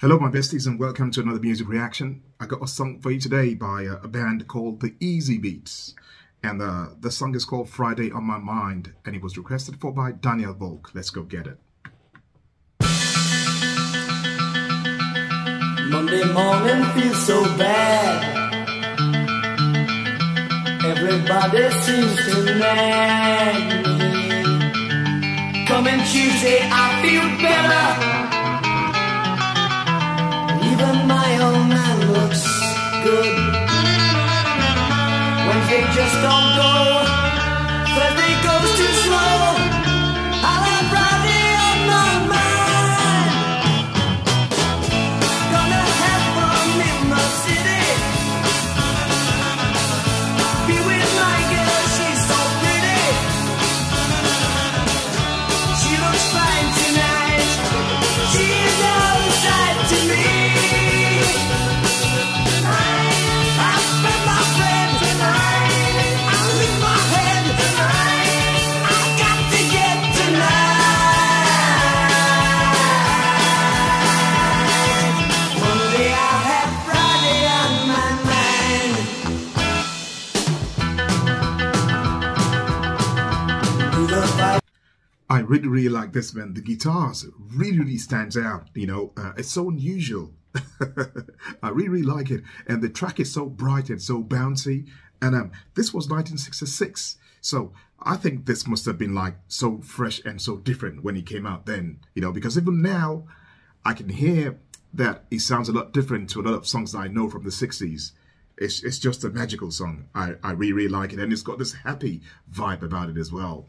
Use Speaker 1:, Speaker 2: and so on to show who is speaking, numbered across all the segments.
Speaker 1: Hello, my besties, and welcome to another music reaction. I got a song for you today by uh, a band called The Easybeats, and uh, the song is called Friday on My Mind, and it was requested for by Daniel Volk. Let's go get it.
Speaker 2: Monday morning feels so bad. Everybody seems to nag me. Coming Tuesday, I feel better. Even my old man looks good. Wednesday just don't go. I
Speaker 1: really, really like this, man. The guitars really, really stands out. You know, uh, it's so unusual. I really, really like it. And the track is so bright and so bouncy. And um, this was 1966. So I think this must have been like so fresh and so different when it came out then, you know, because even now I can hear that it sounds a lot different to a lot of songs that I know from the 60s. It's, it's just a magical song. I, I really, really like it. And it's got this happy vibe about it as well.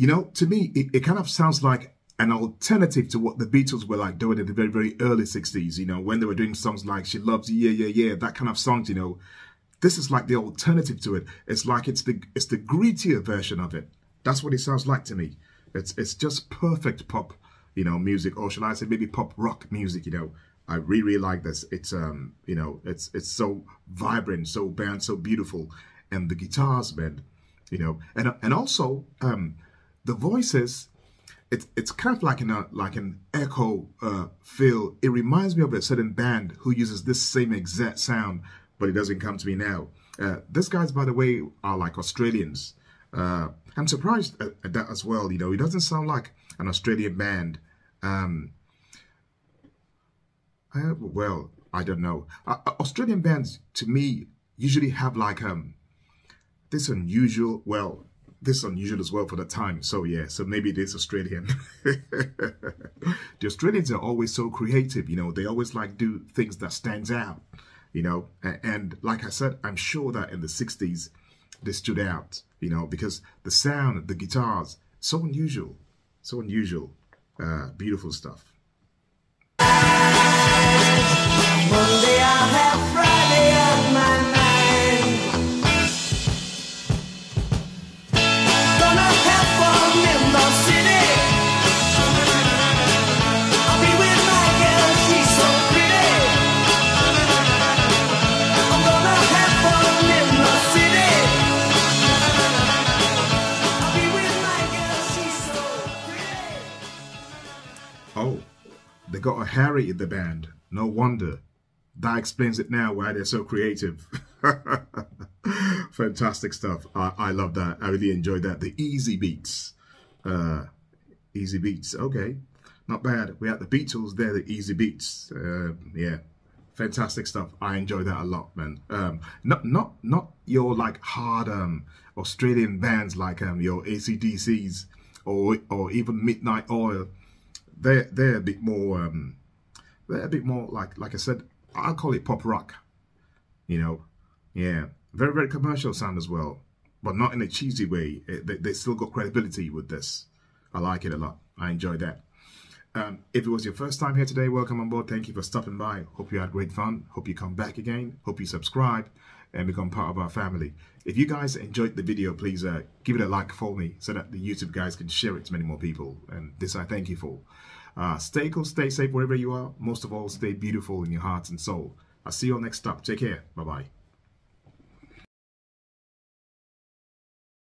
Speaker 1: You know, to me, it, it kind of sounds like an alternative to what the Beatles were like doing in the very, very early 60s, you know, when they were doing songs like She Loves You, Yeah, Yeah, Yeah, that kind of songs, you know. This is like the alternative to it. It's like it's the it's the grittier version of it. That's what it sounds like to me. It's it's just perfect pop, you know, music, or shall I say maybe pop rock music, you know. I really, really like this. It's um, you know, it's it's so vibrant, so band, so beautiful. And the guitars, man, you know, and and also um the voices it's it's kind of like in a like an echo uh, feel. It reminds me of a certain band who uses this same exact sound, but it doesn't come to me now. Uh, these guys, by the way, are like Australians. Uh, I'm surprised at, at, that as well. You know, it doesn't sound like an Australian band. Um, I, well, I don't know. Uh, Australian bands, to me, usually have like um this unusual. Well, this is unusual as well for the time. So yeah, so maybe it is Australian. the Australians are always so creative, you know, they always like do things that stands out, you know, and, and like I said, I'm sure that in the 60s, they stood out, you know, because the sound, the guitars, so unusual, so unusual, uh, beautiful stuff.
Speaker 2: Monday I'll have Friday on my
Speaker 1: they got a Harry in the band. No wonder. That explains it now why they're so creative. Fantastic stuff. I, I love that. I really enjoyed that. The Easybeats. Uh, Easybeats. Okay. Not bad. We had the Beatles there, the Easybeats. Uh, yeah. Fantastic stuff. I enjoy that a lot, man. Um, not not not your like hard um Australian bands like um your ACDCs or or even Midnight Oil. They're they're a bit more um they're a bit more like like I said, I'll call it pop rock. You know, yeah, very very commercial sound as well, but not in a cheesy way. It, they, they still got credibility with this. I like it a lot. I enjoy that. Um, if it was your first time here today, welcome on board. Thank you for stopping by. Hope you had great fun. Hope you come back again. Hope you subscribe and become part of our family. If you guys enjoyed the video, please uh, give it a like for me so that the YouTube guys can share it to many more people. And this I thank you for. Uh, stay cool, stay safe wherever you are. Most of all, stay beautiful in your heart and soul. I'll see you all next stop. Take care. Bye bye.